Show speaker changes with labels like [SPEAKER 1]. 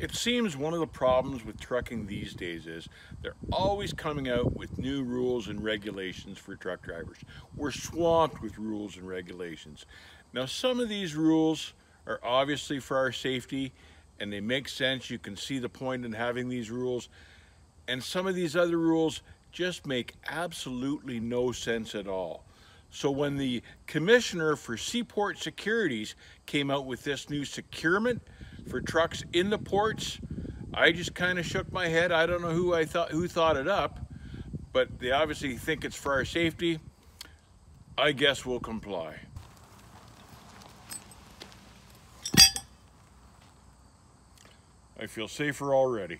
[SPEAKER 1] It seems one of the problems with trucking these days is they're always coming out with new rules and regulations for truck drivers. We're swamped with rules and regulations. Now some of these rules are obviously for our safety and they make sense. You can see the point in having these rules. And some of these other rules just make absolutely no sense at all. So when the commissioner for Seaport Securities came out with this new securement, for trucks in the ports. I just kind of shook my head. I don't know who I thought who thought it up, but they obviously think it's for our safety. I guess we'll comply. I feel safer already.